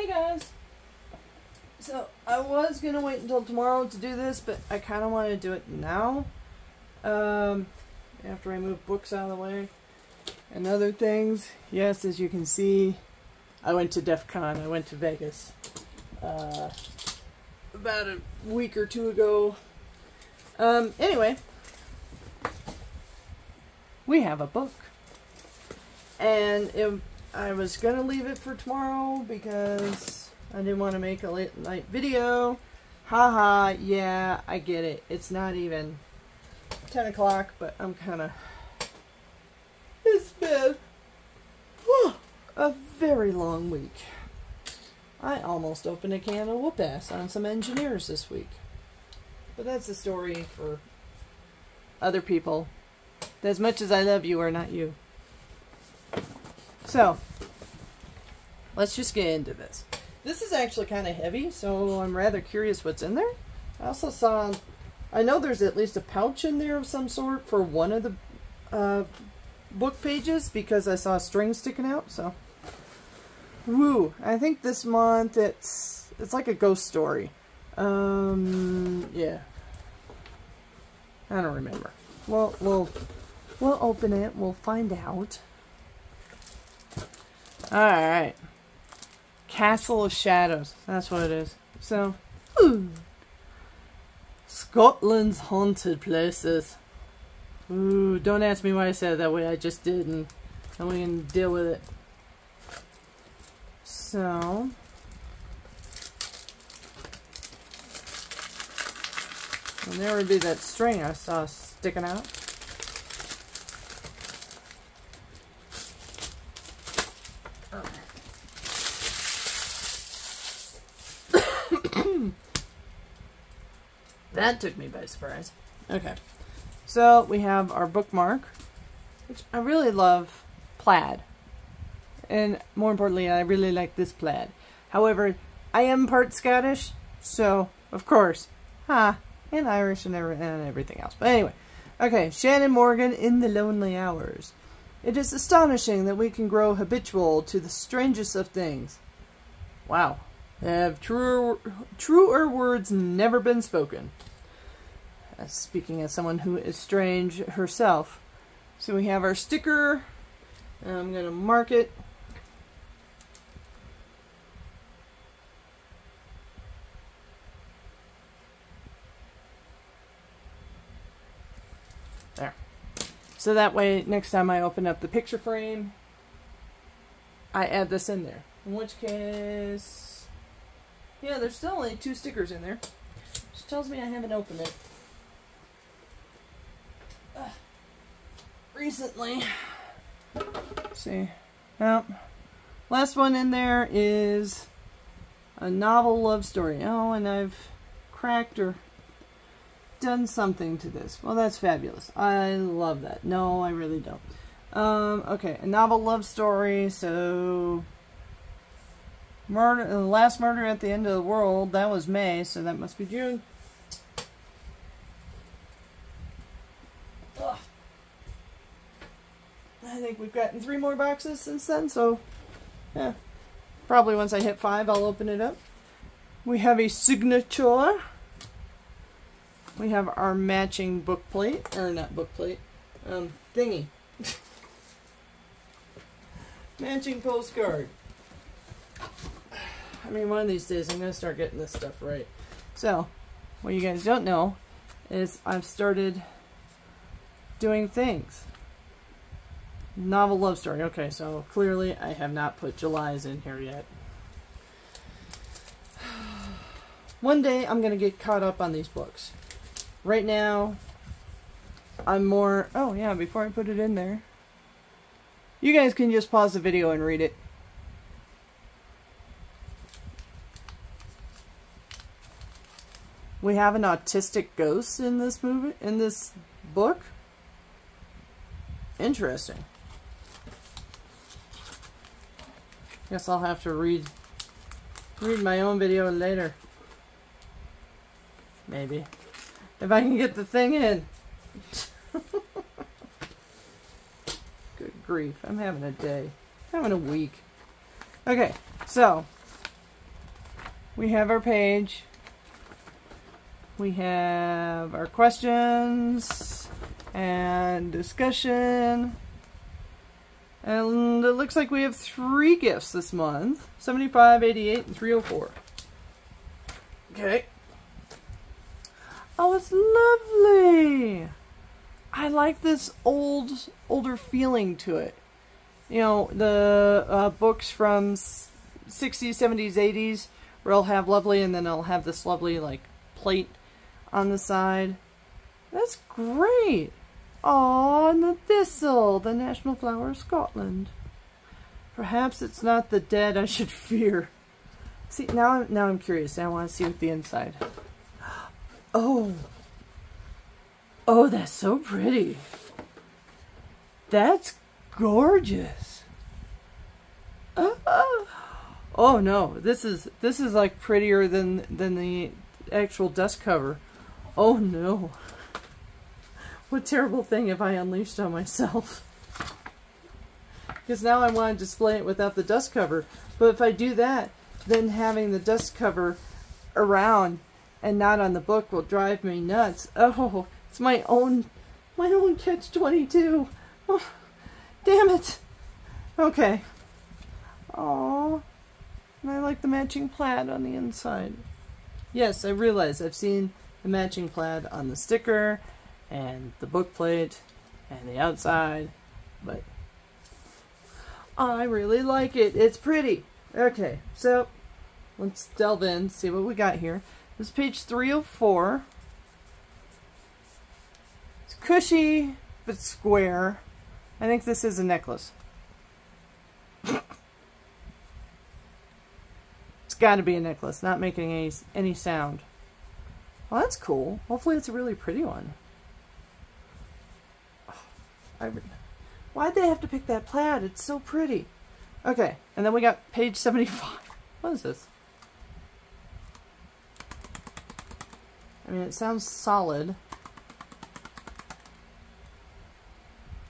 Hey guys. So I was gonna wait until tomorrow to do this, but I kind of want to do it now. Um, after I move books out of the way and other things. Yes, as you can see, I went to DEF CON. I went to Vegas uh, about a week or two ago. Um, anyway, we have a book. And it, I was to leave it for tomorrow because I didn't want to make a late night video. Haha, yeah, I get it. It's not even 10 o'clock, but I'm kind of... It's been a very long week. I almost opened a can of whoop ass on some engineers this week. But that's a story for other people. As much as I love you or not you. So, let's just get into this. This is actually kind of heavy, so I'm rather curious what's in there. I also saw, I know there's at least a pouch in there of some sort for one of the uh, book pages because I saw a string sticking out, so. Woo! I think this month it's, it's like a ghost story. Um, yeah. I don't remember. Well, we'll, we'll open it. We'll find out. Alright. Castle of Shadows. That's what it is. So, ooh. Scotland's haunted places. Ooh, don't ask me why I said it that way. I just did, and then we can deal with it. So, and there would be that string I saw sticking out. That took me by surprise. Okay. So we have our bookmark, which I really love plaid. And more importantly, I really like this plaid. However, I am part Scottish, so of course, huh, and Irish and, every, and everything else. But anyway, okay, Shannon Morgan in the Lonely Hours. It is astonishing that we can grow habitual to the strangest of things. Wow. Have truer, truer words never been spoken? Speaking as someone who is strange herself. So we have our sticker. I'm going to mark it. There. So that way, next time I open up the picture frame, I add this in there. In which case, yeah, there's still only two stickers in there. Which tells me I haven't opened it. Recently. Let's see. Well, last one in there is a novel love story. Oh, and I've cracked or done something to this. Well, that's fabulous. I love that. No, I really don't. Um, okay, a novel love story. So, murder, the last murder at the end of the world. That was May, so that must be June. I think we've gotten three more boxes since then, so yeah. Probably once I hit five, I'll open it up. We have a signature. We have our matching book plate, or not book plate, um, thingy. matching postcard. I mean, one of these days I'm going to start getting this stuff right. So, what you guys don't know is I've started doing things. Novel love story. Okay, so clearly I have not put July's in here yet. One day I'm going to get caught up on these books. Right now, I'm more... Oh, yeah, before I put it in there. You guys can just pause the video and read it. We have an autistic ghost in this movie, in this book. Interesting. Guess I'll have to read read my own video later. Maybe. If I can get the thing in. Good grief. I'm having a day. I'm having a week. Okay, so we have our page. We have our questions and discussion. And it looks like we have three gifts this month 75, 88, and 304. Okay. Oh, it's lovely. I like this old, older feeling to it. You know, the uh, books from 60s, 70s, 80s, where I'll have lovely, and then I'll have this lovely, like, plate on the side. That's great. Oh, and the thistle, the national flower of Scotland. Perhaps it's not the dead I should fear. See, now I'm, now I'm curious. I want to see what the inside. Oh. Oh, that's so pretty. That's gorgeous. Oh, oh no, this is this is like prettier than than the actual dust cover. Oh no. What terrible thing have I unleashed on myself? Because now I want to display it without the dust cover. But if I do that, then having the dust cover around and not on the book will drive me nuts. Oh, it's my own, my own catch-22. Oh, damn it. Okay. Oh, I like the matching plaid on the inside. Yes, I realize I've seen the matching plaid on the sticker and the book plate and the outside, but I really like it. It's pretty. Okay, so let's delve in, see what we got here. This is page 304. It's cushy, but square. I think this is a necklace. it's got to be a necklace, not making any, any sound. Well, that's cool. Hopefully it's a really pretty one. I, why'd they have to pick that plaid? It's so pretty. Okay, and then we got page 75. What is this? I mean, it sounds solid.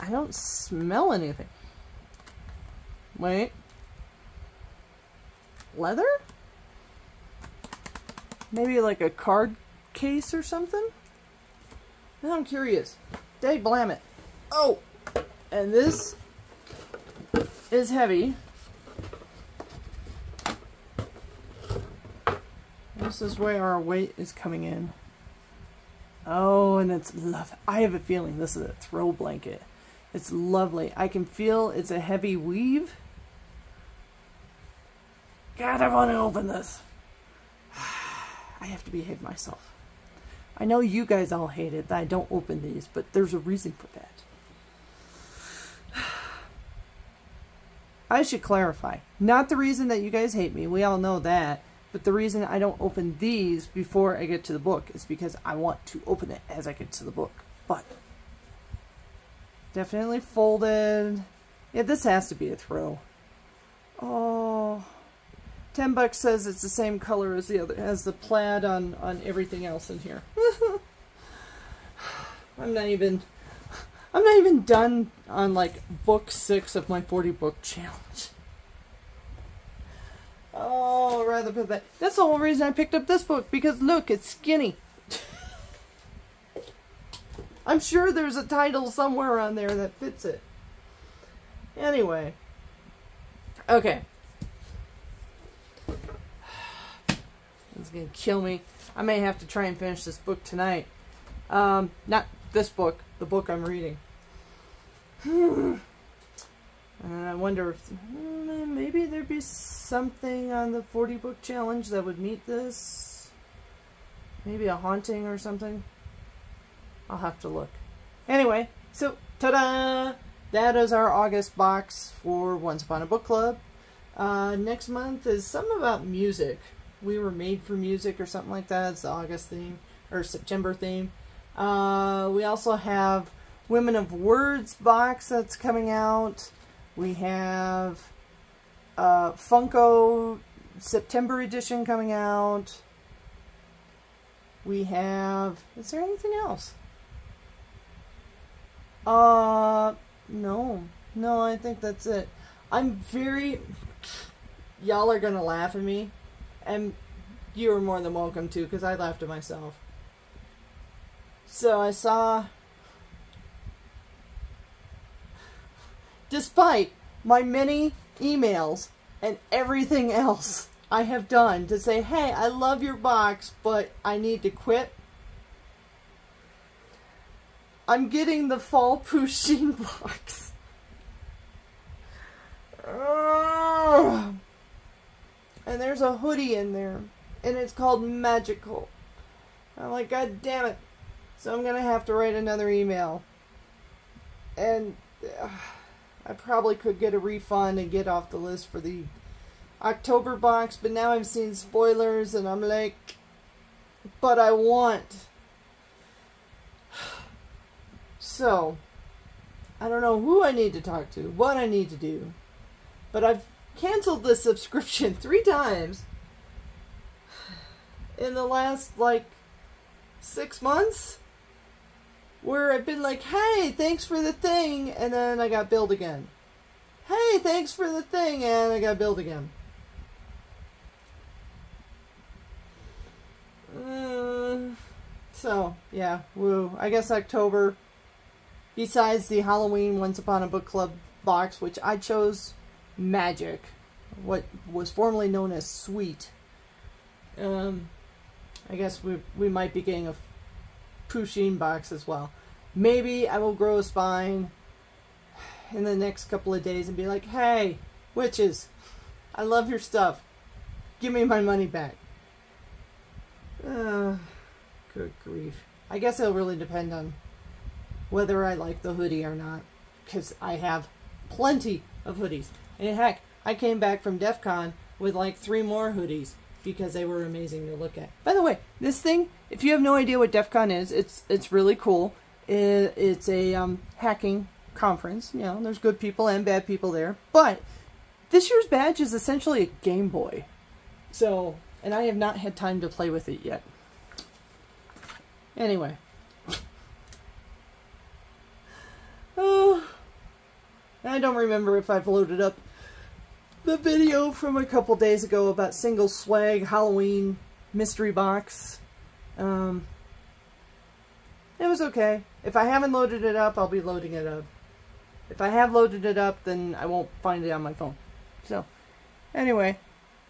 I don't smell anything. Wait. Leather? Maybe like a card case or something? Now I'm curious. Dag blam it. Oh! And this is heavy. This is where our weight is coming in. Oh, and it's love. I have a feeling this is a throw blanket. It's lovely. I can feel it's a heavy weave. God, I want to open this. I have to behave myself. I know you guys all hate it that I don't open these, but there's a reason for that. I should clarify. Not the reason that you guys hate me. We all know that. But the reason I don't open these before I get to the book is because I want to open it as I get to the book. But definitely folded. Yeah, this has to be a throw. Oh, 10 bucks says it's the same color as the other as the plaid on on everything else in here. I'm not even I'm not even done on like book six of my 40 book challenge. Oh, rather put that. That's the whole reason I picked up this book because look, it's skinny. I'm sure there's a title somewhere on there that fits it. Anyway. Okay. It's gonna kill me. I may have to try and finish this book tonight. Um, not this book, the book I'm reading. and I wonder if hmm, maybe there'd be something on the 40 book challenge that would meet this. Maybe a haunting or something. I'll have to look. Anyway, so ta-da! That is our August box for Once Upon a Book Club. Uh, next month is something about music. We were made for music or something like that. It's the August theme or September theme. Uh, we also have Women of Words box that's coming out. We have uh, Funko September edition coming out. We have, is there anything else? Uh, no. No, I think that's it. I'm very, y'all are going to laugh at me. And you are more than welcome to because I laughed at myself. So I saw, despite my many emails and everything else I have done to say, hey, I love your box, but I need to quit. I'm getting the fall Pusheen box. And there's a hoodie in there. And it's called Magical. I'm like, God damn it. So I'm going to have to write another email. And uh, I probably could get a refund and get off the list for the October box. But now I've seen spoilers and I'm like, but I want. So, I don't know who I need to talk to, what I need to do. But I've canceled the subscription three times in the last like six months where I've been like, hey, thanks for the thing, and then I got billed again. Hey, thanks for the thing, and I got billed again. Uh, so, yeah, woo. I guess October, besides the Halloween Once Upon a Book Club box, which I chose Magic, what was formerly known as Sweet. Um, I guess we, we might be getting a Pusheen box as well. Maybe I will grow a spine in the next couple of days and be like, hey, witches, I love your stuff. Give me my money back. Uh, good grief. I guess it'll really depend on whether I like the hoodie or not. Because I have plenty of hoodies. And heck, I came back from DEF CON with like three more hoodies because they were amazing to look at. By the way, this thing, if you have no idea what DEF CON is, it's it's really cool. It, it's a um, hacking conference. You know, there's good people and bad people there. But this year's badge is essentially a Game Boy. So, and I have not had time to play with it yet. Anyway. oh, I don't remember if I've loaded up the video from a couple days ago about single swag Halloween mystery box. Um, it was okay. If I haven't loaded it up, I'll be loading it up. If I have loaded it up, then I won't find it on my phone. So, anyway,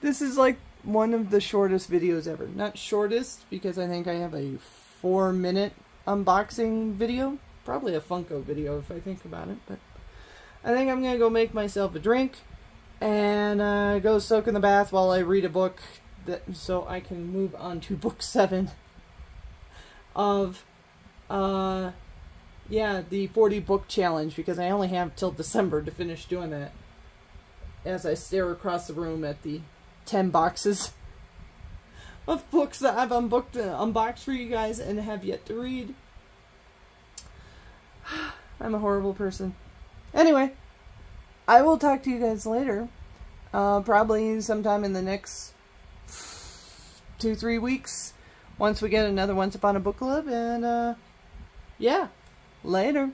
this is like one of the shortest videos ever. Not shortest, because I think I have a four minute unboxing video. Probably a Funko video if I think about it, but I think I'm going to go make myself a drink and uh, go soak in the bath while I read a book that so I can move on to book seven of uh yeah the 40 book challenge because I only have till December to finish doing that as I stare across the room at the 10 boxes of books that I've unbooked uh, unboxed for you guys and have yet to read. I'm a horrible person. Anyway I will talk to you guys later. Uh, probably sometime in the next two, three weeks. Once we get another Once Upon a Book Club. And, uh, yeah. Later.